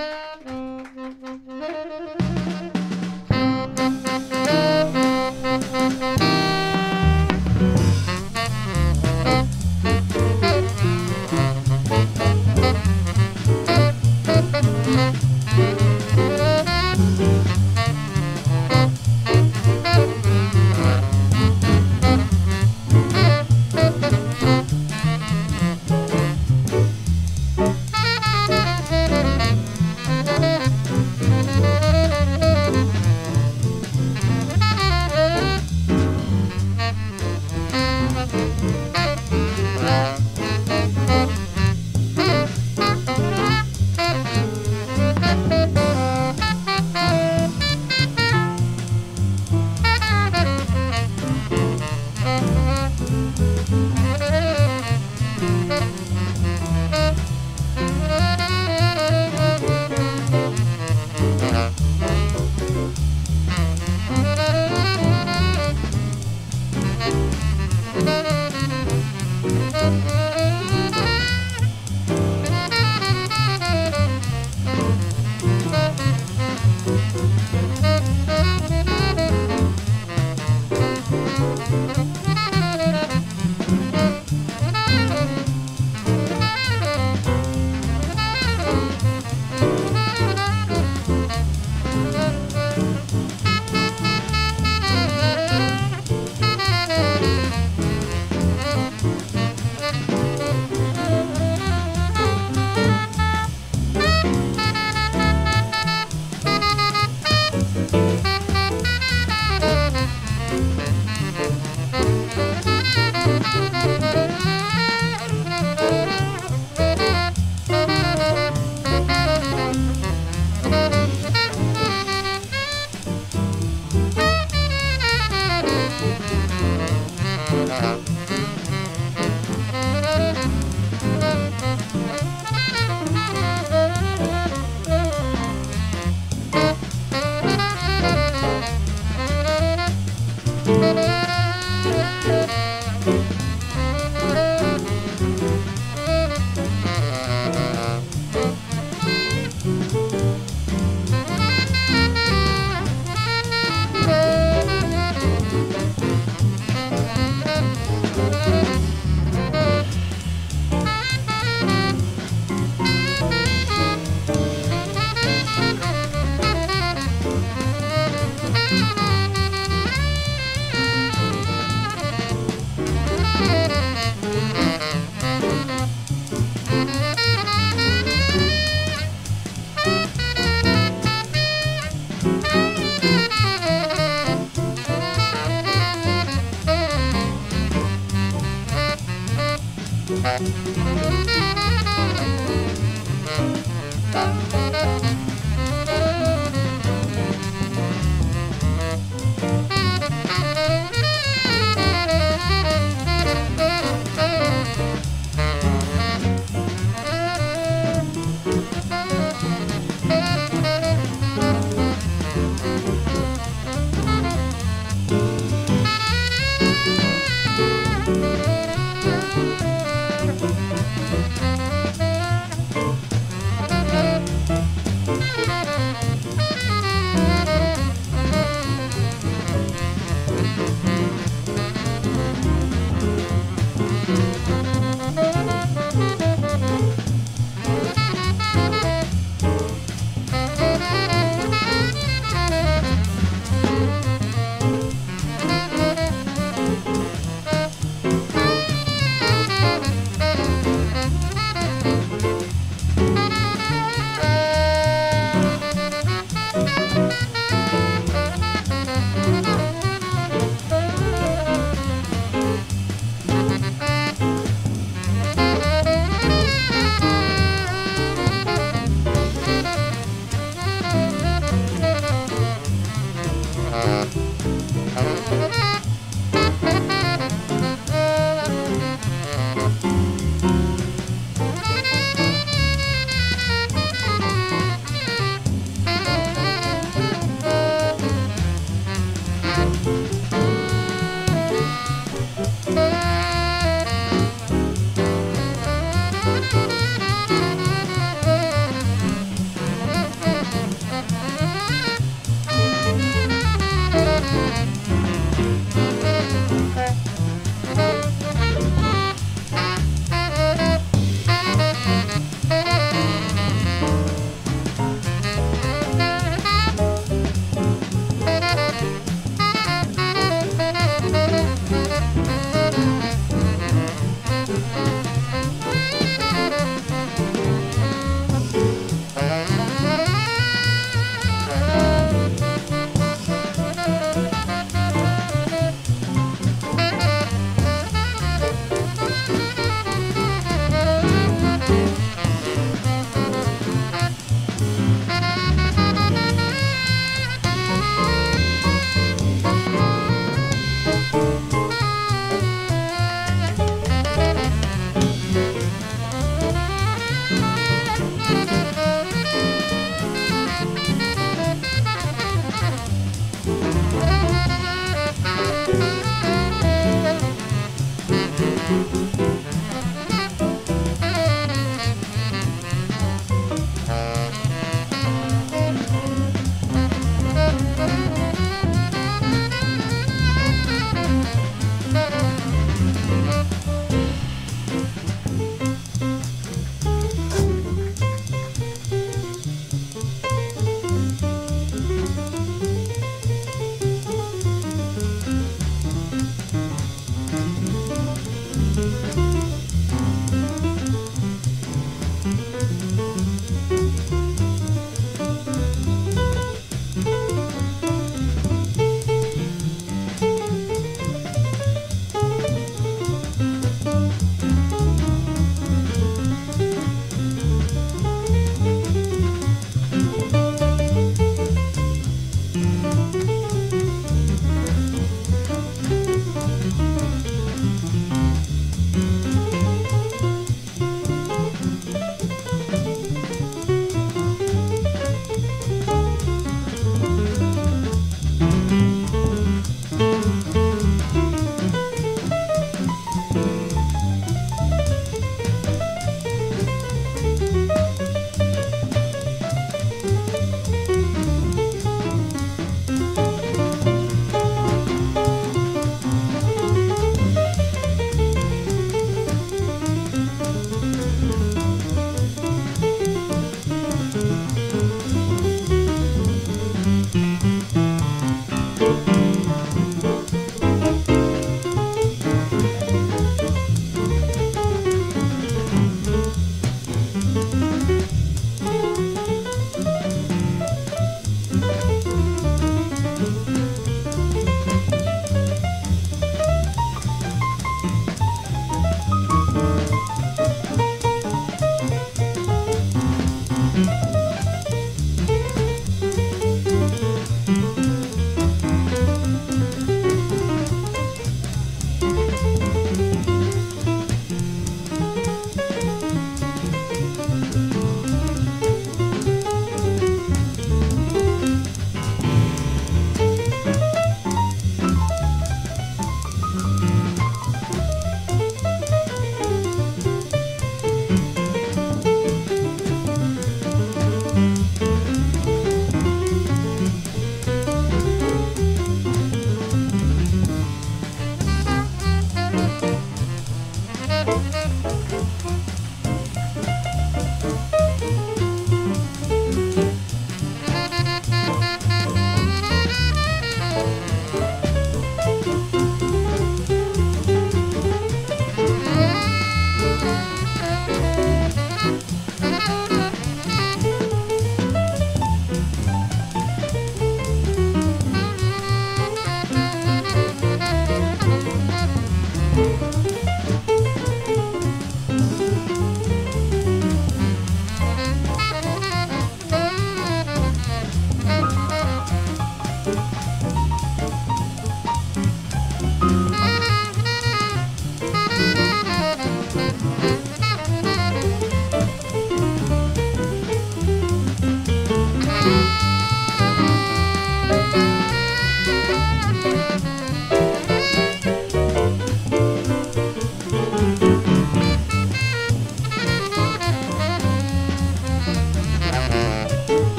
Thank you.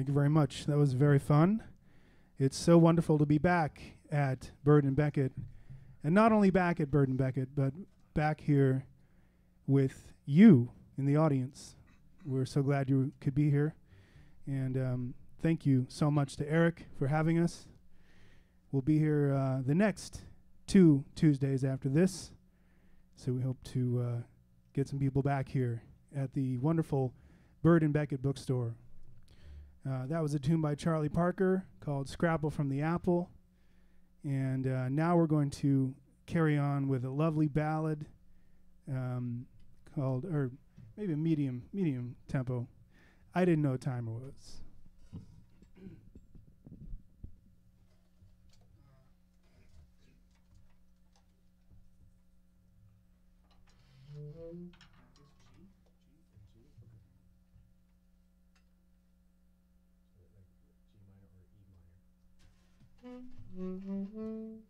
Thank you. Very much. That was very fun. It's so wonderful to be back at Bird and Beckett. And not only back at Bird and Beckett, but back here with you in the audience. We're so glad you could be here. And um, thank you so much to Eric for having us. We'll be here uh, the next two Tuesdays after this. So we hope to uh, get some people back here at the wonderful Bird and Beckett bookstore. Uh, that was a tune by Charlie Parker called Scrapple from the Apple. And uh, now we're going to carry on with a lovely ballad um, called, or maybe a medium, medium tempo. I didn't know timer was. Mm-hmm. Mm -hmm.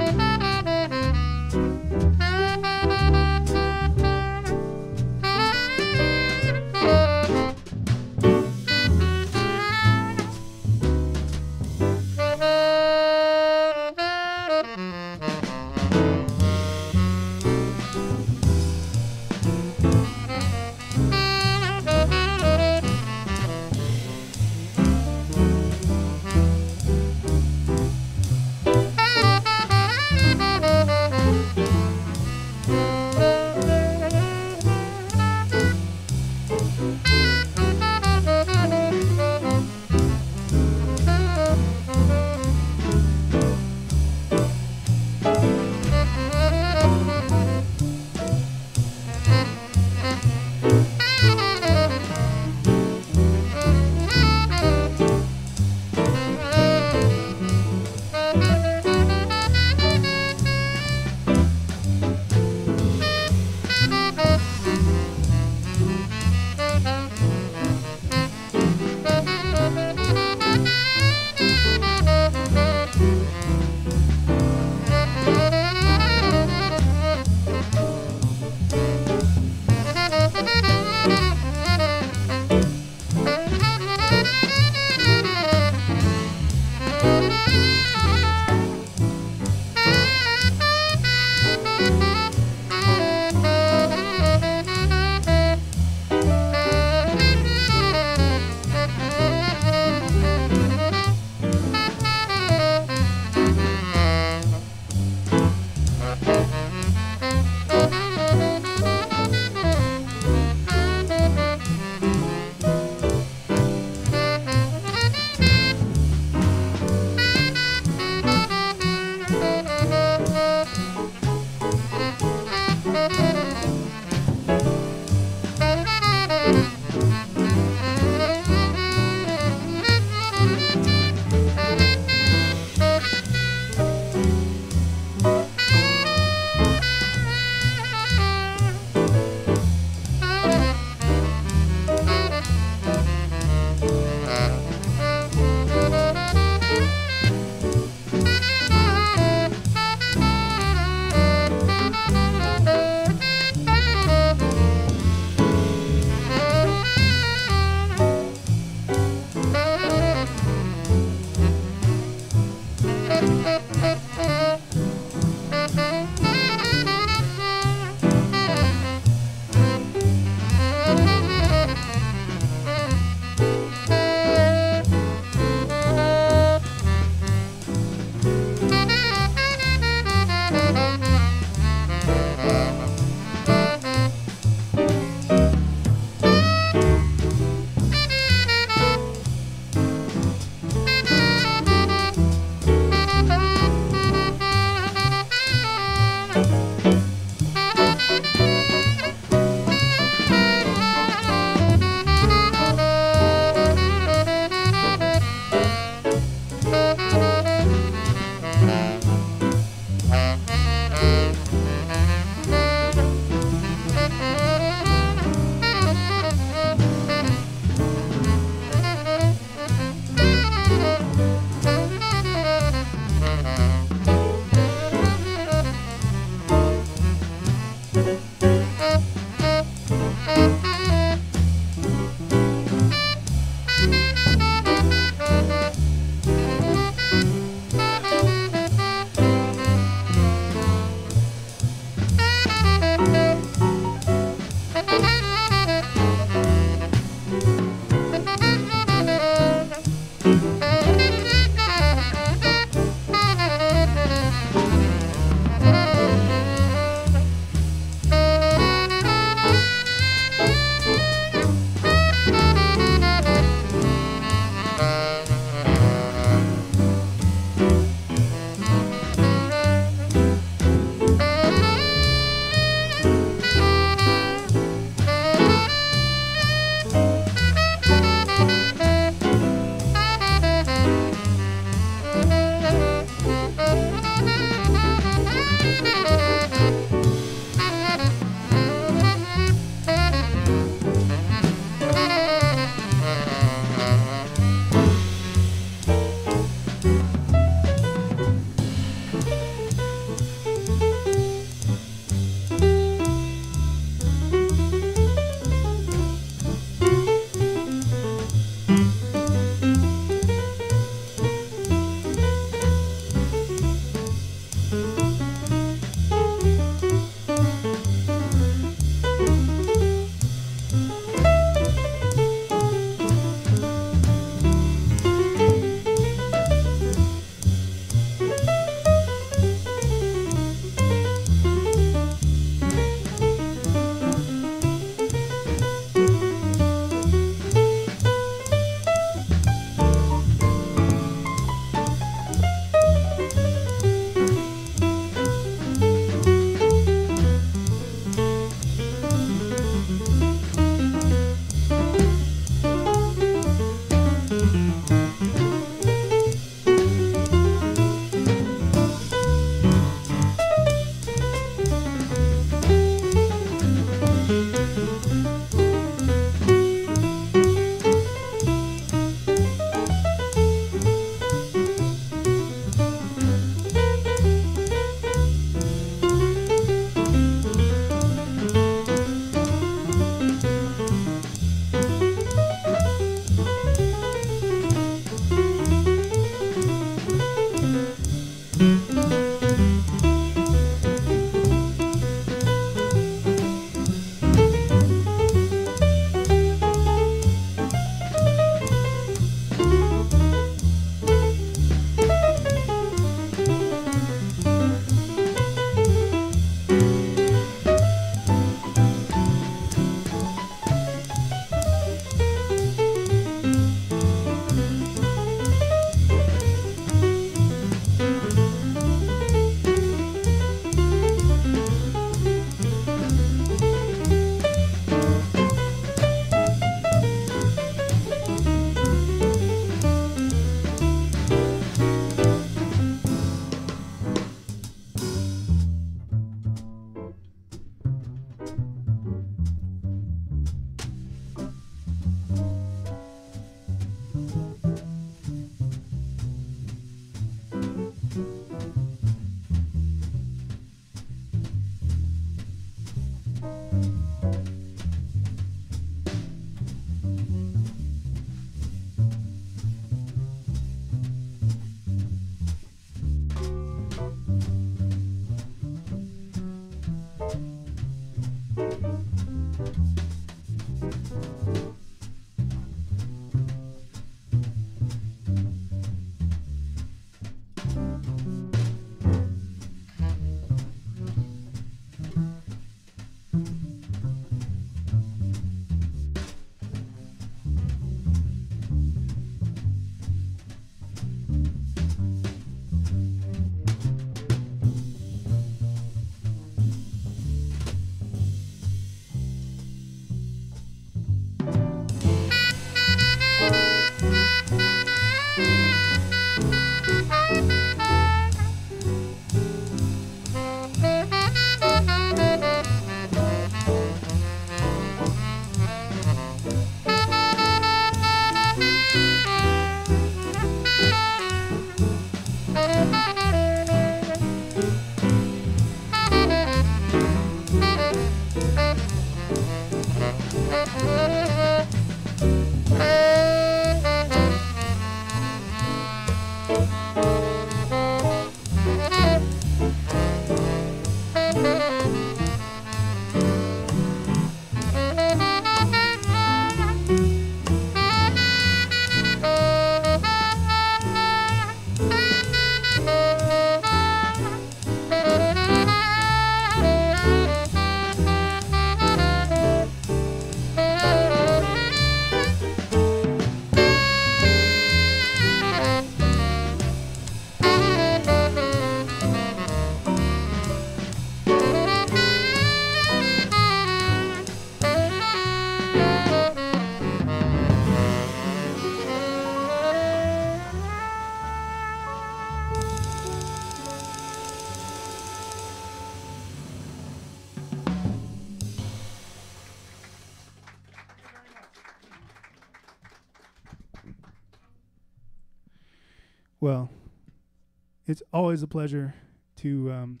It's always a pleasure to um,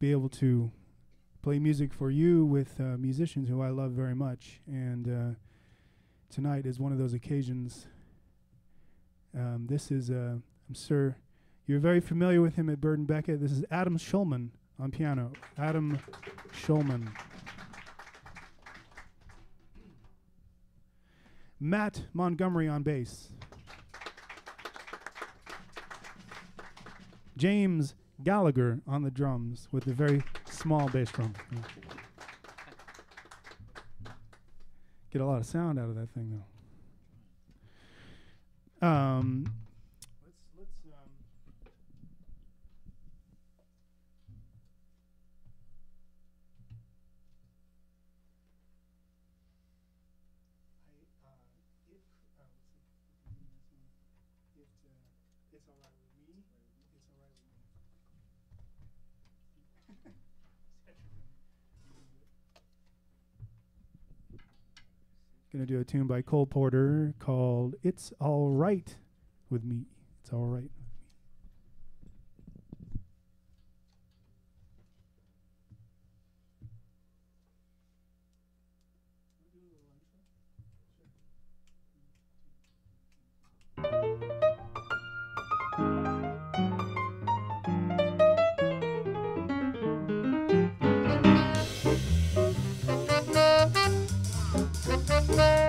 be able to play music for you with uh, musicians who I love very much. And uh, tonight is one of those occasions. Um, this is, uh, I'm sure you're very familiar with him at and Beckett. This is Adam Shulman on piano. Adam Shulman. Matt Montgomery on bass. James Gallagher on the drums with a very small bass drum. Yeah. Get a lot of sound out of that thing though. Um, let's let's um, I, uh, if, uh, let's see, if we can do this one. If, uh, it's all right with me, it's all right with me. Gonna do a tune by Cole Porter called "It's All Right with Me." It's all right. Bye.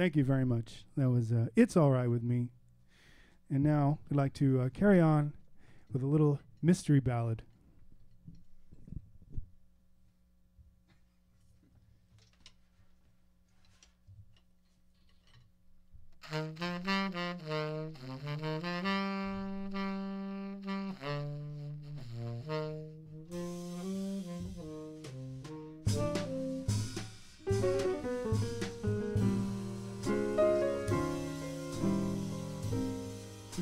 Thank you very much. That was uh, It's All Right With Me. And now we'd like to uh, carry on with a little mystery ballad.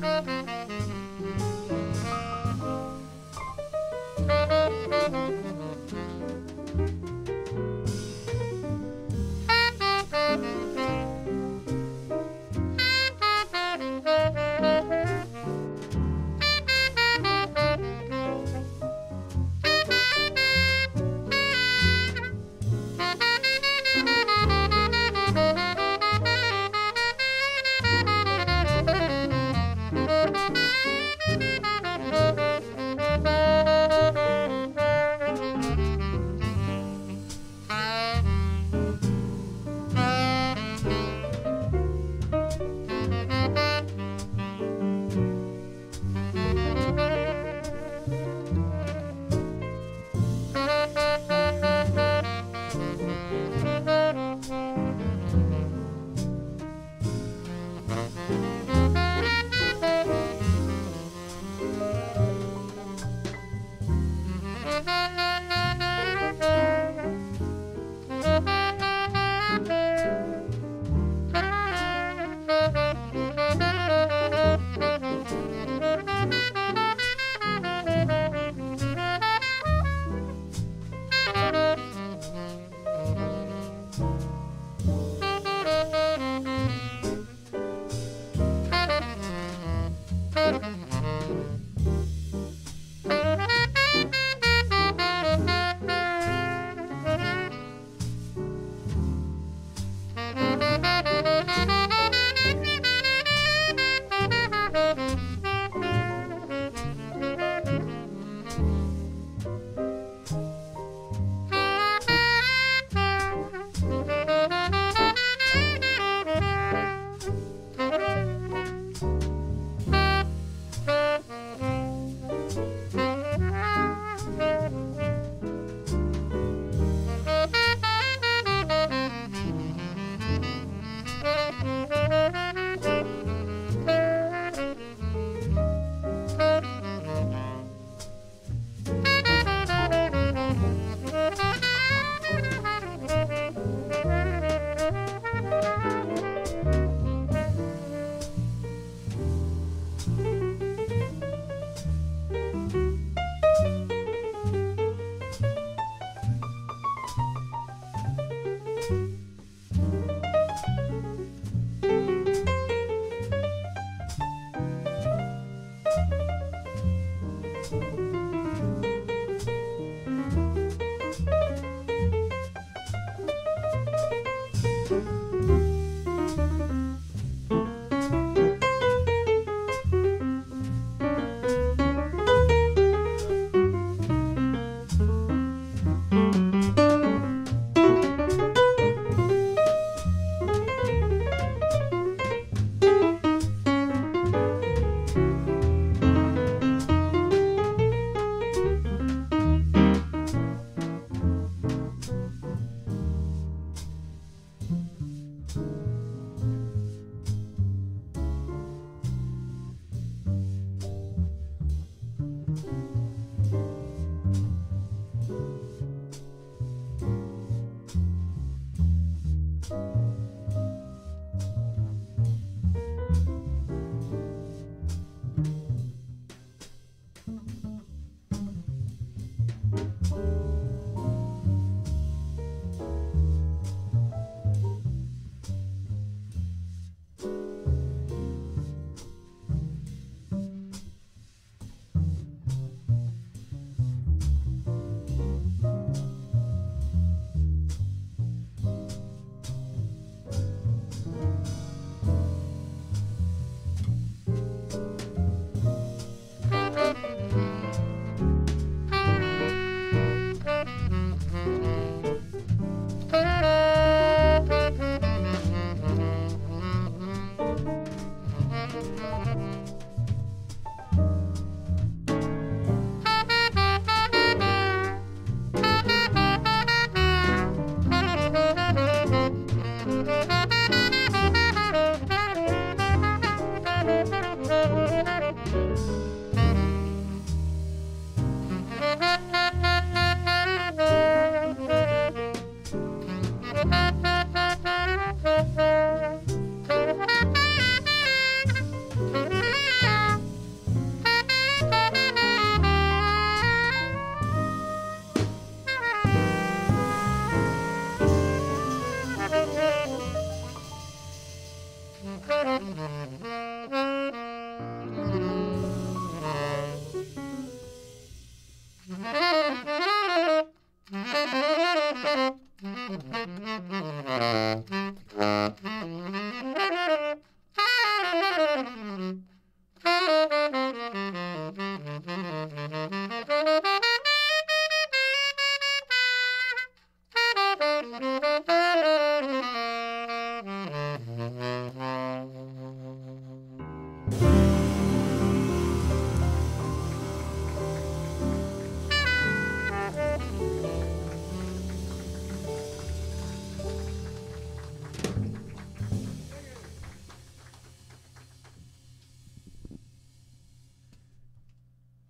Thank you.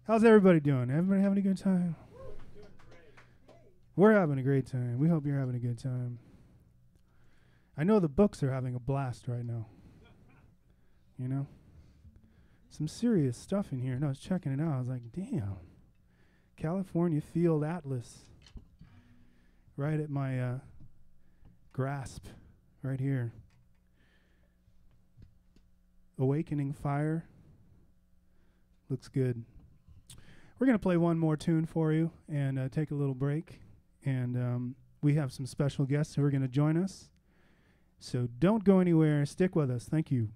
How's everybody doing? Everybody having a good time? We're having a great time. We hope you're having a good time. I know the books are having a blast right now. You know? Some serious stuff in here. And I was checking it out. I was like, damn. California Field Atlas. Right at my uh, grasp. Right here. Awakening Fire. Looks good. We're going to play one more tune for you and uh, take a little break. And um, we have some special guests who are going to join us. So don't go anywhere. Stick with us. Thank you.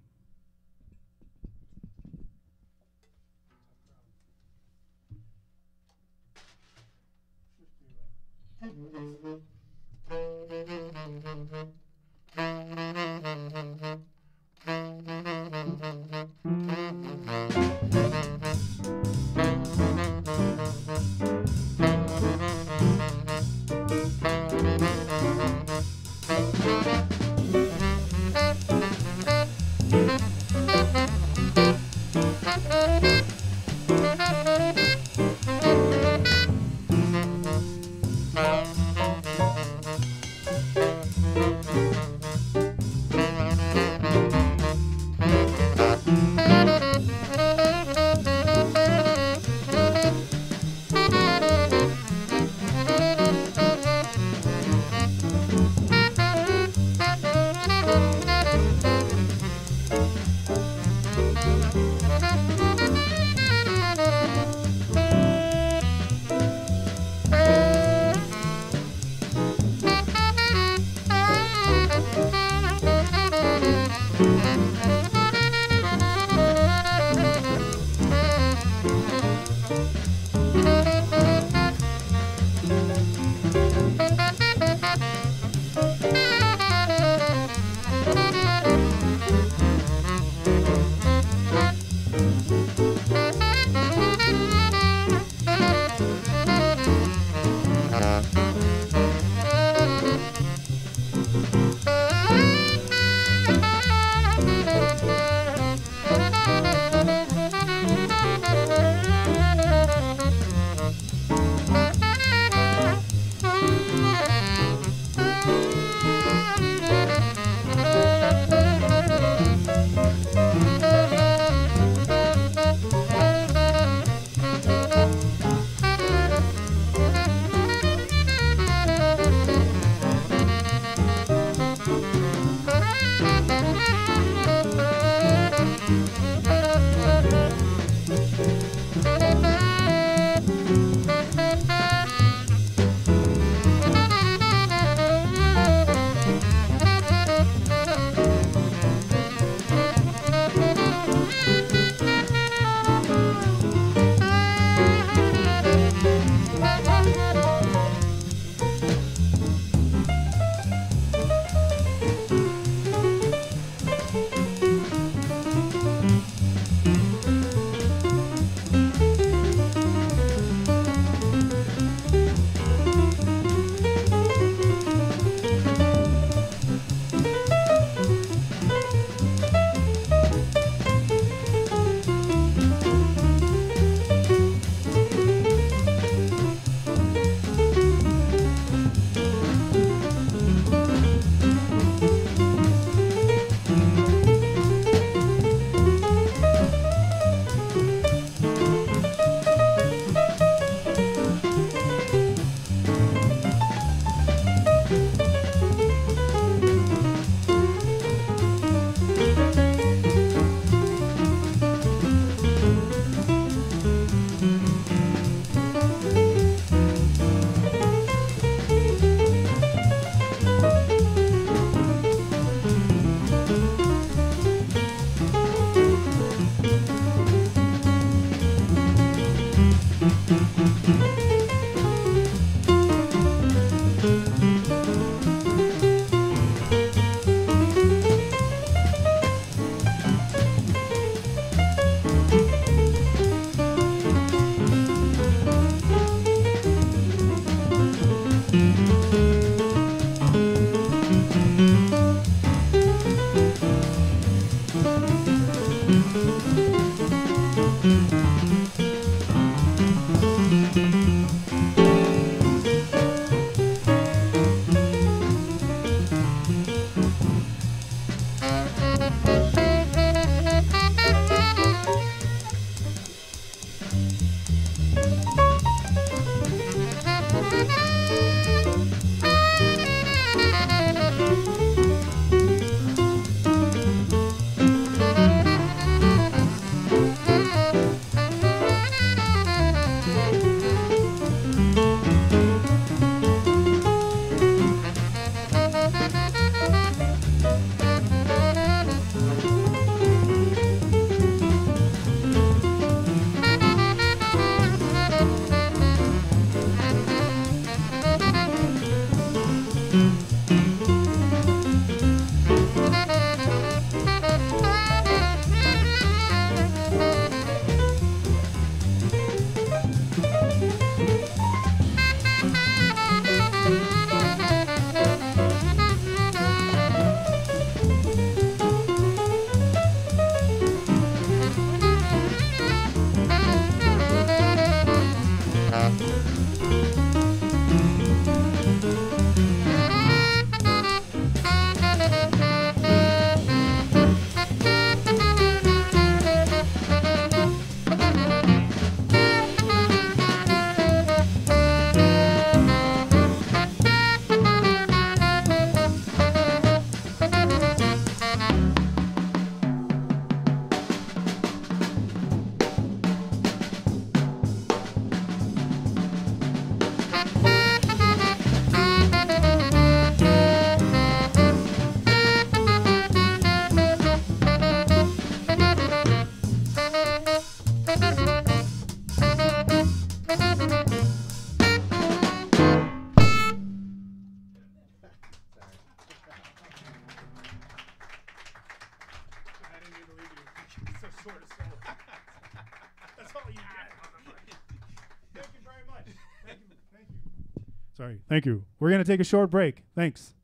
Thank you. We're going to take a short break. Thanks.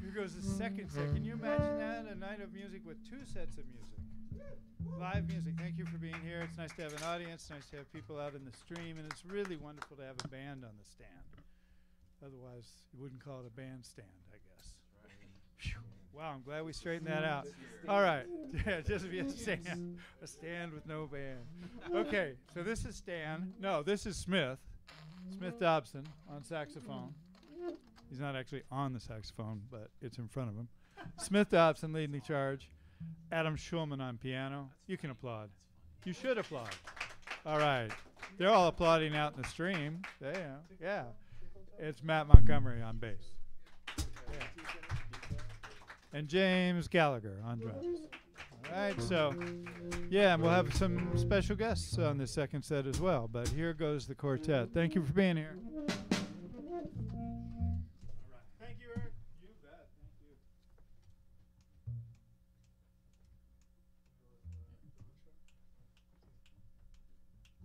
Here goes the second set. Can you imagine that? A night of music with two sets of music. Live music. Thank you for being here. It's nice to have an audience, nice to have people out in the stream, and it's really wonderful to have a band on the stand. Otherwise, you wouldn't call it a bandstand, I guess. Wow, I'm glad we straightened that out. All right. Yeah, just be a stand. A stand with no band. Okay, so this is Stan. No, this is Smith. Smith Dobson on saxophone. He's not actually on the saxophone, but it's in front of him. Smith Dobson leading the charge. Adam Shulman on piano. You can applaud. You should applaud. All right. They're all applauding out in the stream. They, uh, yeah. It's Matt Montgomery on bass. Yeah. And James Gallagher on drums. All right, so yeah, and we'll have some special guests on the second set as well. But here goes the quartet. Thank you for being here.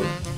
Valeu!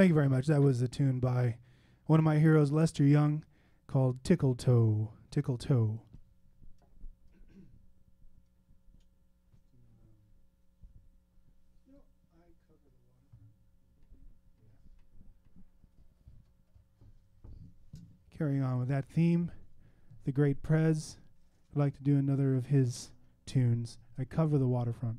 Thank you very much. That was a tune by one of my heroes, Lester Young, called Tickle Toe. Tickle Toe. Carrying on with that theme, the great Prez would like to do another of his tunes. I cover the waterfront.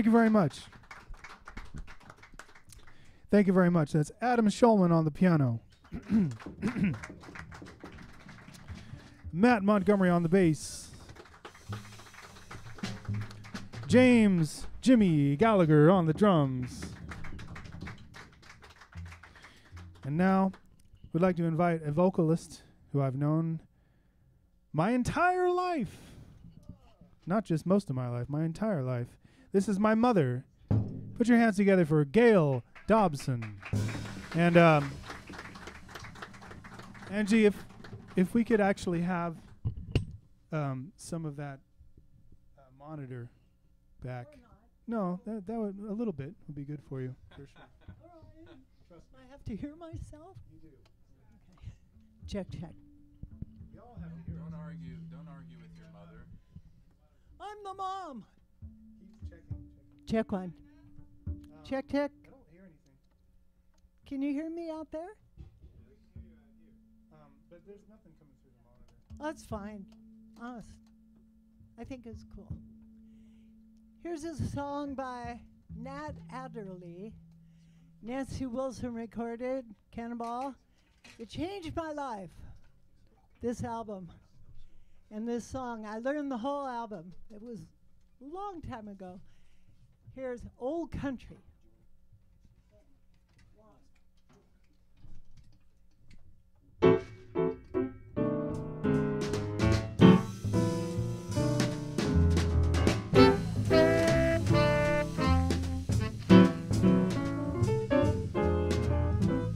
Thank you very much. Thank you very much. That's Adam Shulman on the piano. Matt Montgomery on the bass. James Jimmy Gallagher on the drums. And now we'd like to invite a vocalist who I've known my entire life. Not just most of my life, my entire life. This is my mother. Put your hands together for Gail Dobson. And um, Angie, if if we could actually have um, some of that uh, monitor back. No, that that would a little bit would be good for you. For sure. I have to hear myself? You do. Okay. Check, check. Y'all have to Don't argue. Don't argue with your mother. I'm the mom. Check one. Check, check. I don't hear anything. Can you hear me out there? Um, but there's nothing coming through the monitor. That's fine. Honest. I think it's cool. Here's a song by Nat Adderley. Nancy Wilson recorded Cannonball. It changed my life. This album and this song. I learned the whole album. It was a long time ago. Here's Old Country.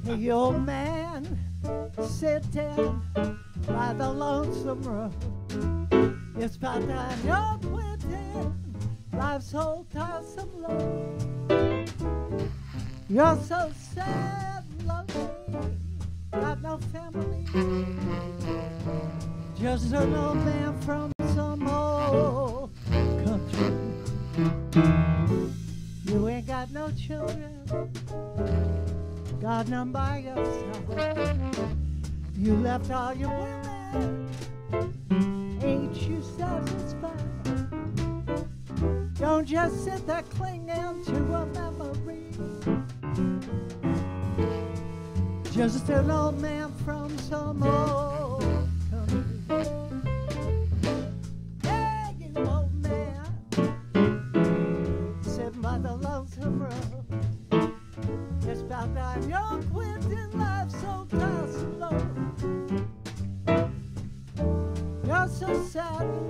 The old man sitting by the lonesome road. It's about time you're quitting. Life's whole tiresome load. You're so sad lonely. Got no family. Just an old man from some old country. You ain't got no children. Got none by your side. You left all your women. Ain't you satisfied? Just sit there clinging to a memory. Just an old man from some old. Hey, you old man, by the lonesome road. It's about time you're quitting life so tiresome low. You're so sad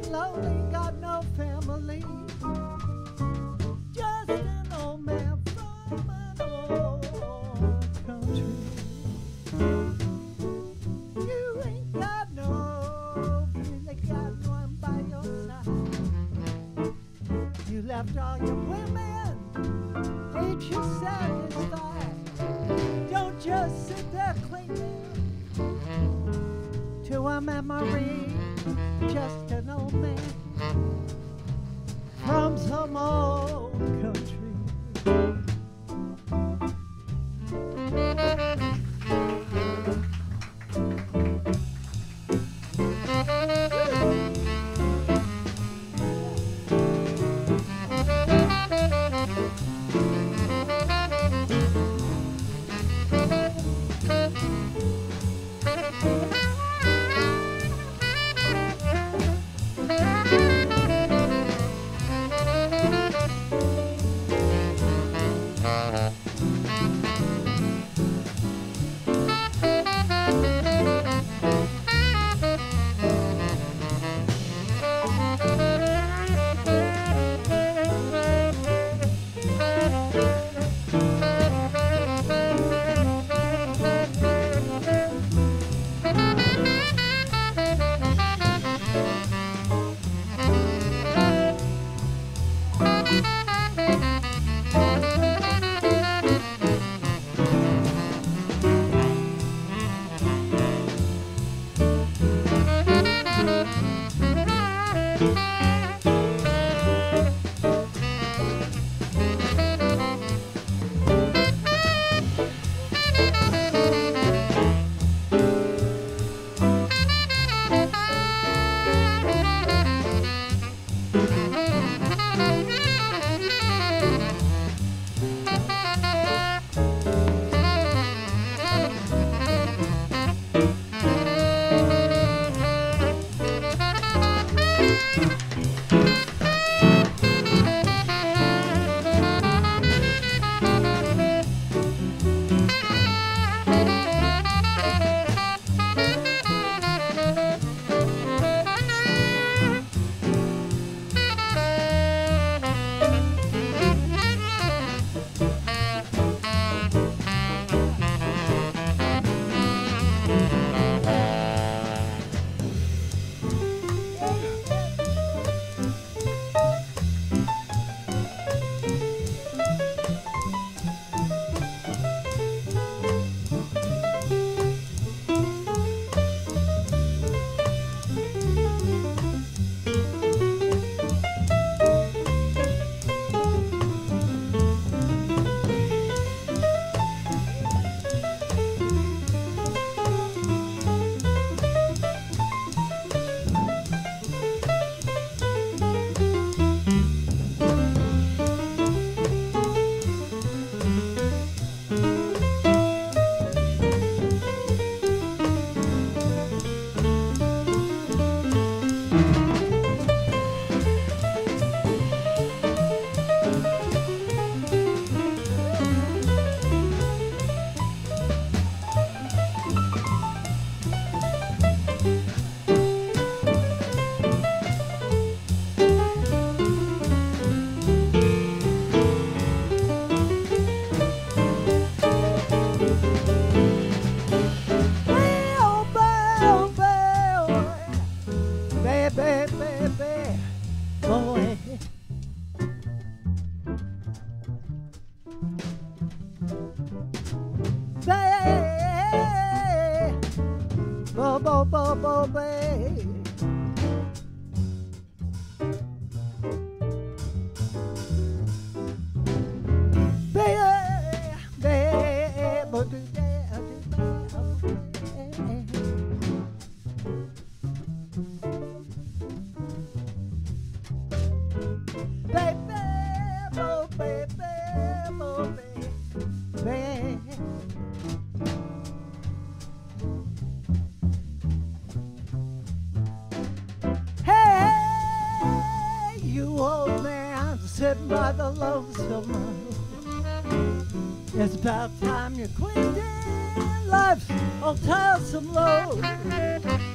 about time you quit in life's old tiresome load.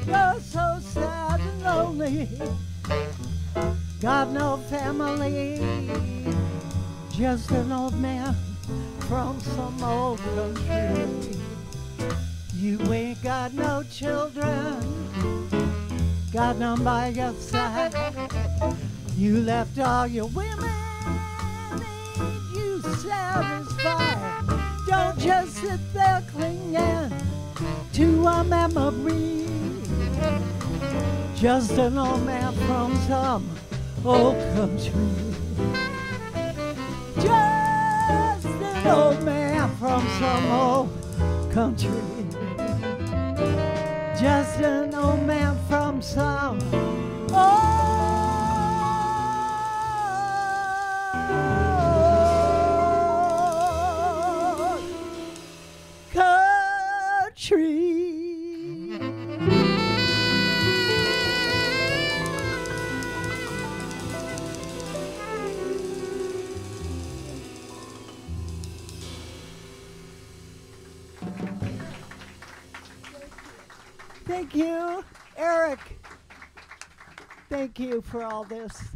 You're so sad and lonely got no family, just an old man from some old country. You ain't got no children, got none by your side. You left all your women, Just an old man from some old country.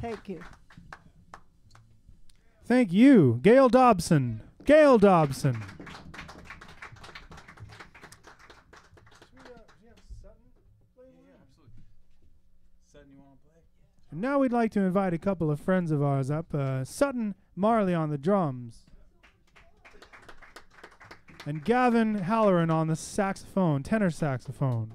Thank you. Thank you, Gail Dobson. Gail Dobson. And now we'd like to invite a couple of friends of ours up. Uh, Sutton Marley on the drums. And Gavin Halloran on the saxophone, tenor saxophone.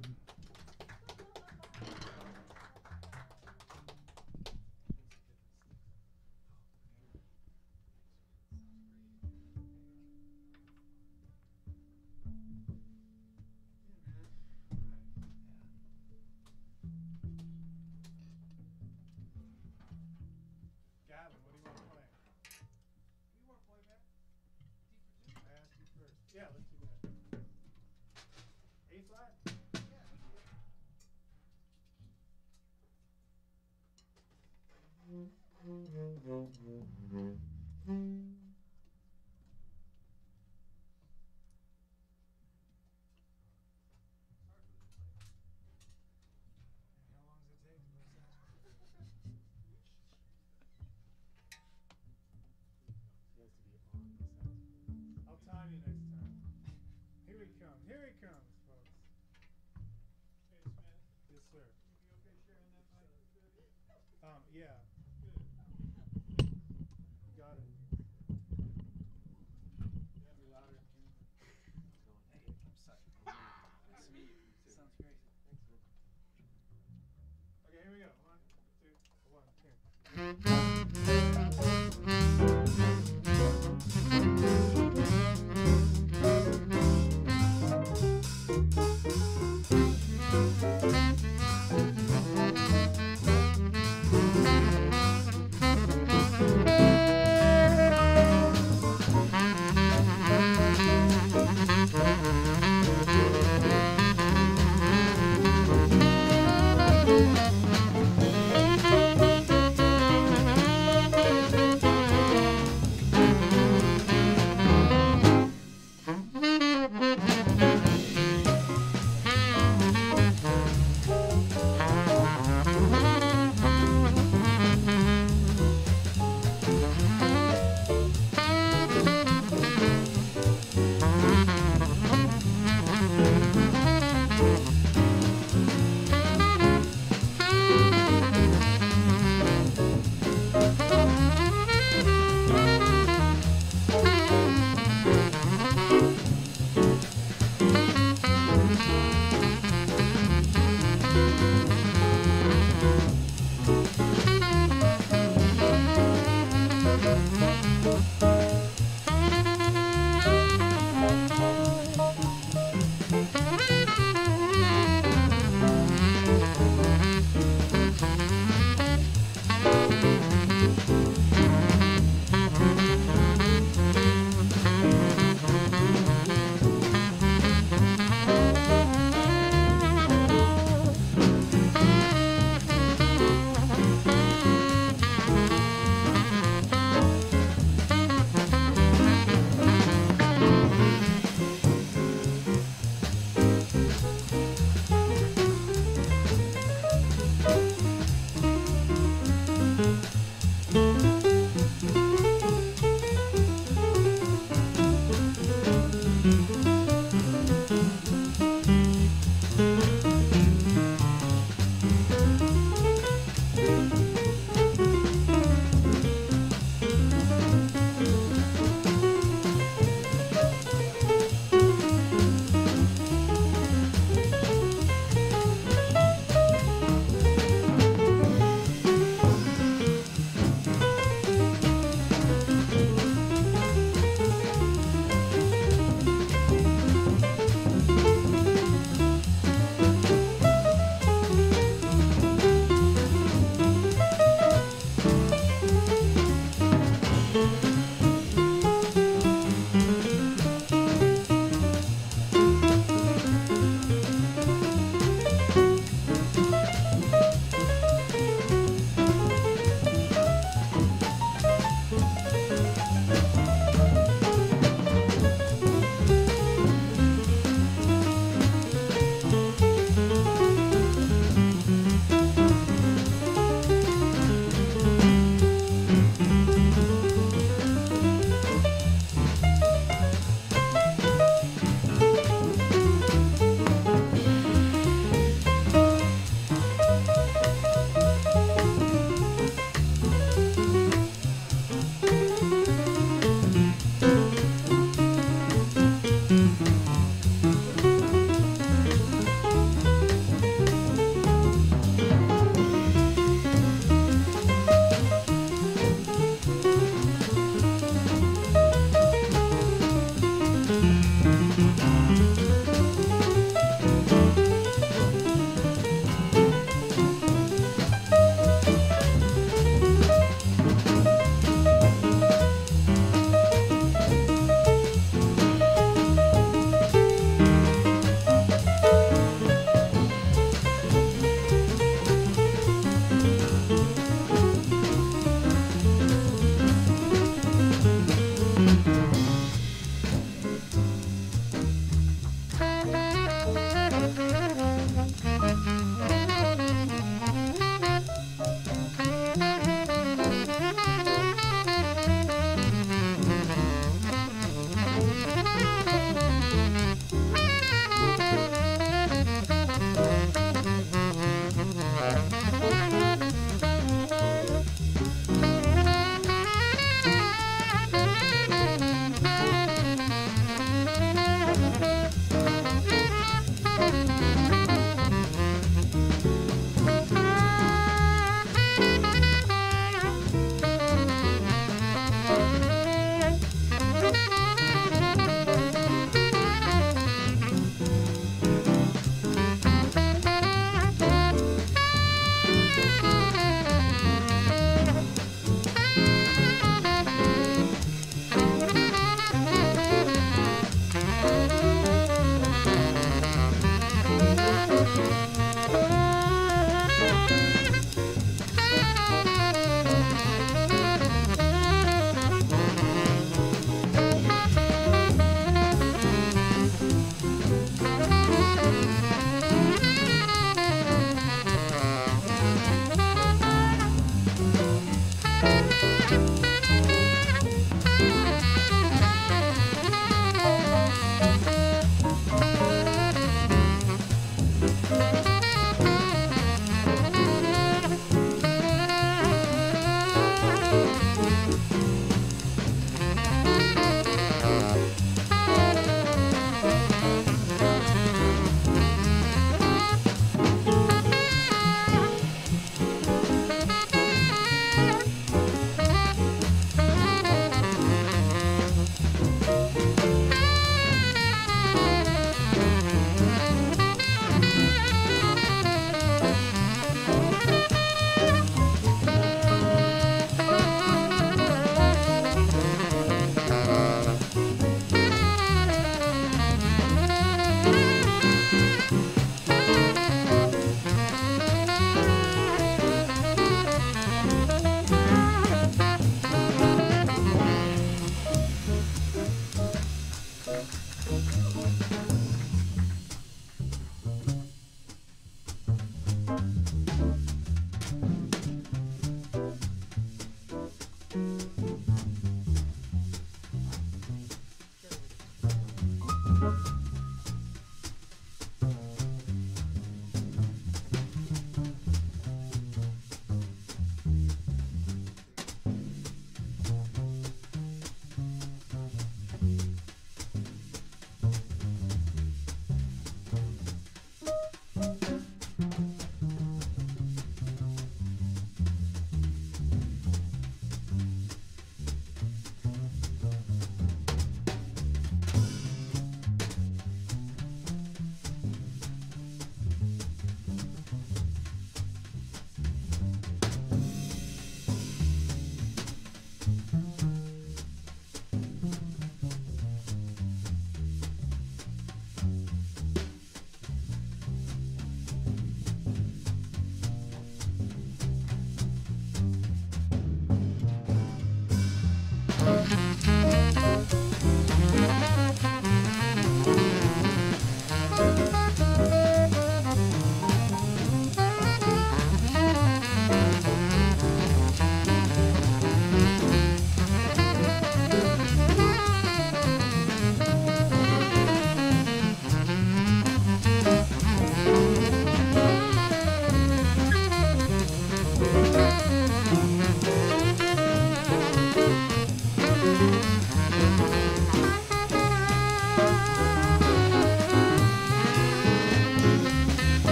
Mm-hmm.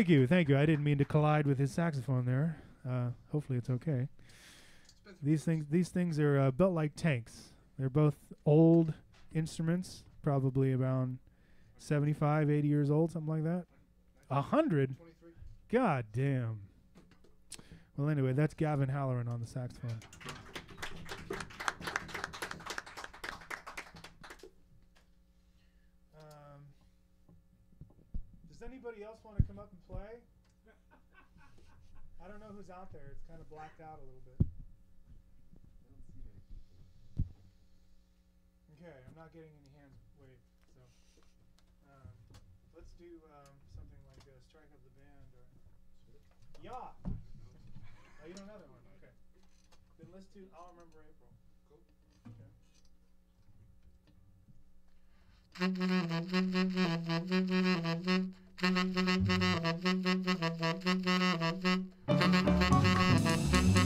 Thank you, thank you. I didn't mean to collide with his saxophone there. Uh, hopefully, it's okay. These things, these things are uh, built like tanks. They're both old instruments, probably around 75, 80 years old, something like that. A hundred. God damn. Well, anyway, that's Gavin Halloran on the saxophone. out there. It's kind of blacked out a little bit. Okay, I'm not getting any hands wave. so um, let's do um, something like a strike up the band or yeah. Oh, you know another one. Okay. Then let's do I'll remember April. Cool. Okay. Thank you.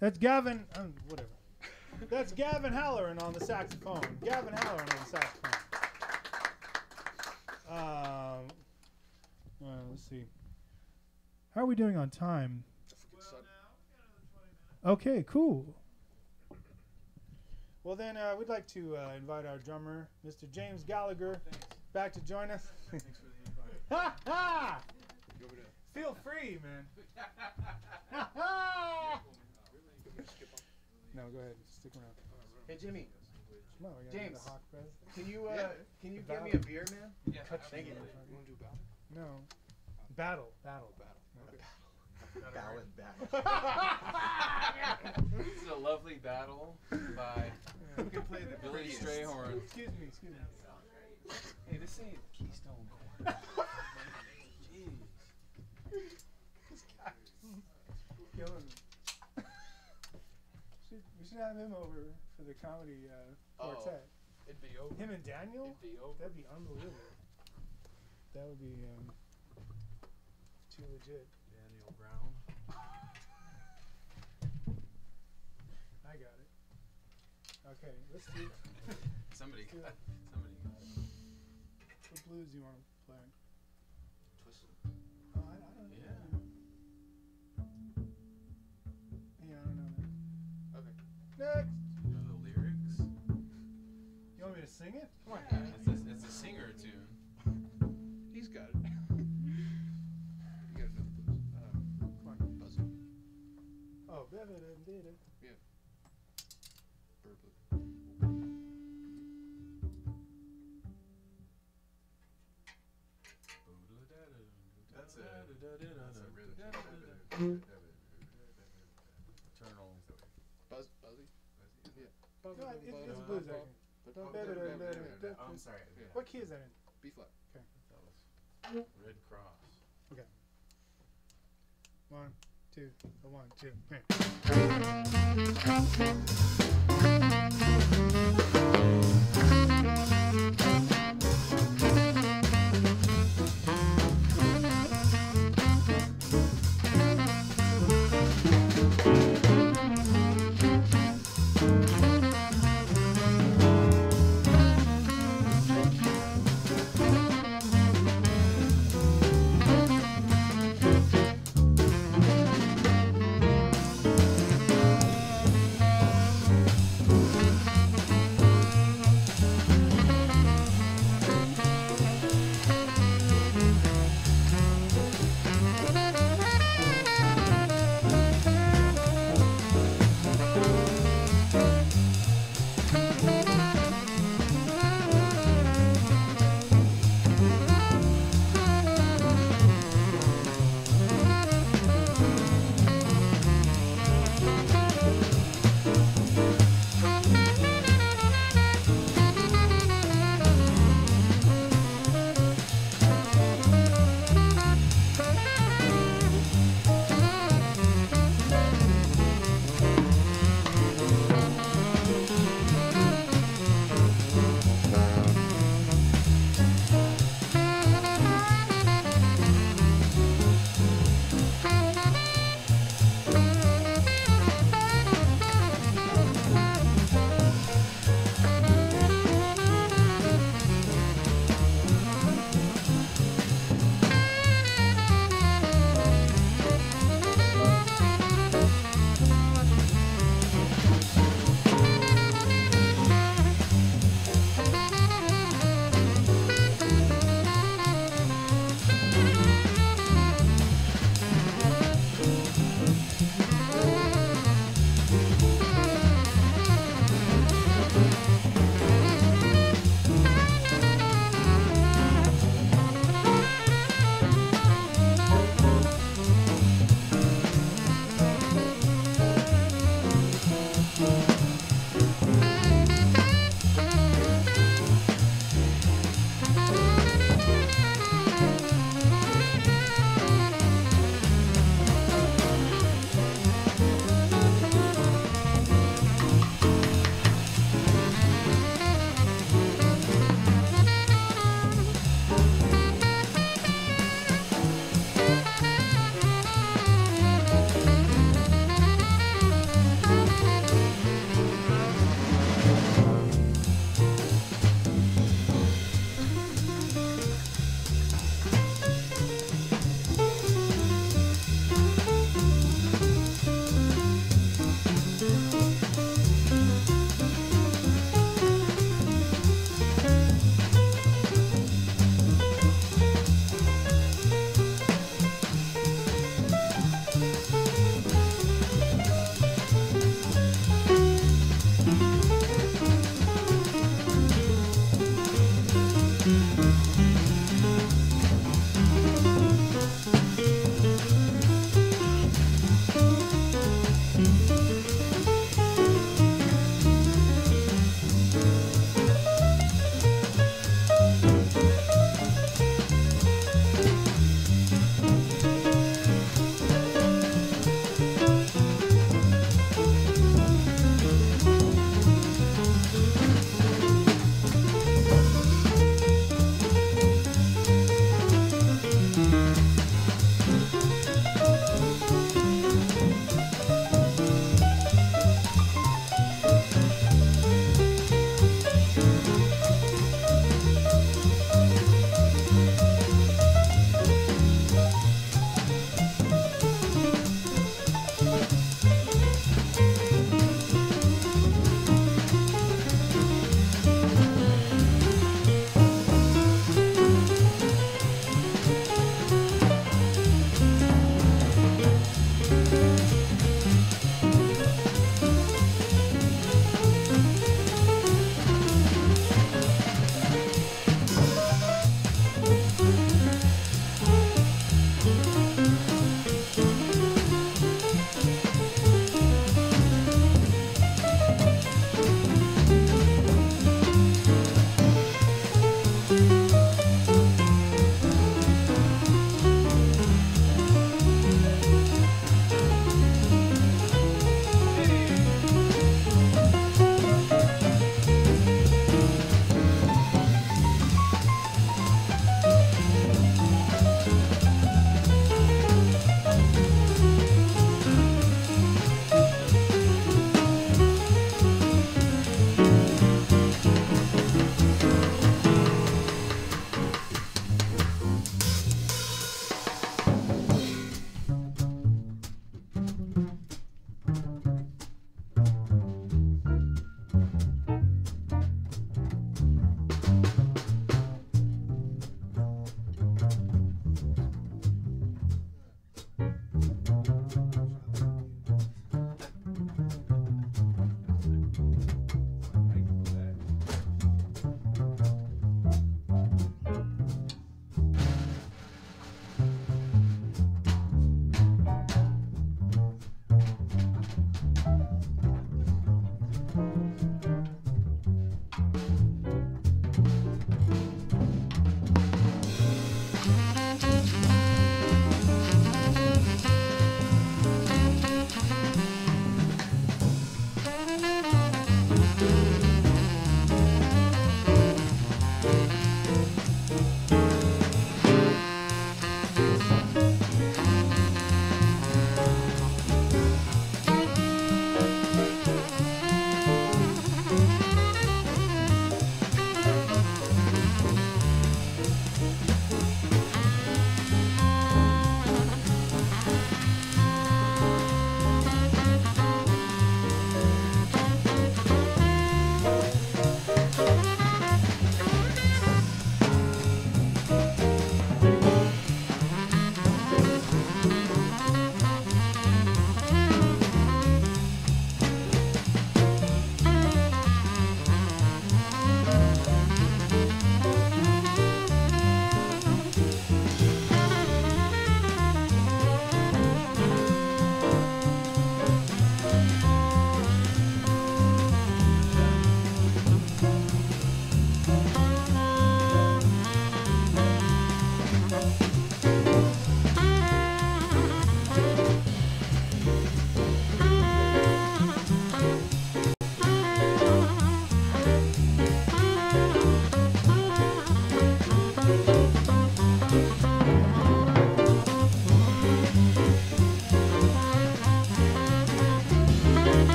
That's Gavin. Um, whatever. That's Gavin Halloran on the saxophone. Gavin Halloran on the saxophone. Um, uh, let's see. How are we doing on time? Okay, cool. Well, then uh, we'd like to uh, invite our drummer, Mr. James Gallagher, back to join us. Thanks for the invite. ha ha! Go over to. Feel free, man. no, go ahead. Stick around. Hey Jimmy, No, we James. Hawk can you uh, Yeah. can you The give me a beer, man? Yeah, Thank you. You want to do battle? No. Battle. Battle. Battle. Ballad battle. this is a lovely battle by Who can play the Billy? Strayhorn. Excuse me, excuse me. Hey, this ain't Keystone Corn. Jeez. Killing me. should, we should have him over for the comedy uh, Oh. quartet. It'd be over. Him and Daniel? It'd be over. That'd be unbelievable. That would be um, too legit. Daniel Brown. I got it. Okay, let's do. Somebody Yeah. got. Somebody got it. What blues do you want to sing it? Come on, guys. It's a, it's a singer tune. He's got it. you gotta know. Um, Come on. buzzer. Oh, da- da- da- da- da. Yeah. That's a- That's a rhythm. Eternal. Buzz, buzzy. Yeah. No, it- it's, Buzz, buzz, buzz, buzz, buzz, buzz, buzz, buzz. Oh, Oh, I'm sorry. Yeah. What key is that in? B flat. Okay. Red Cross. Okay. One, two, a one, two. Hey.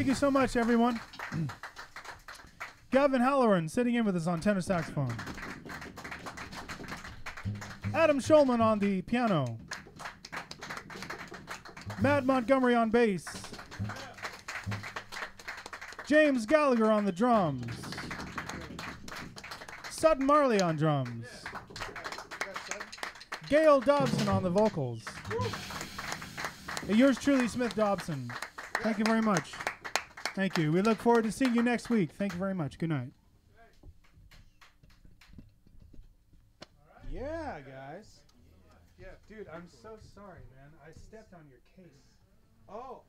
Thank you so much, everyone. Gavin Halloran sitting in with us on tenor saxophone. Adam Shulman on the piano. Matt Montgomery on bass. James Gallagher on the drums. Sutton Marley on drums. Gail Dobson on the vocals. And yours truly, Smith Dobson. Thank you very much. Thank you. We look forward to seeing you next week. Thank you very much. Good night. Yeah, guys. Yeah. Dude, I'm so sorry, man. I stepped on your case. Oh.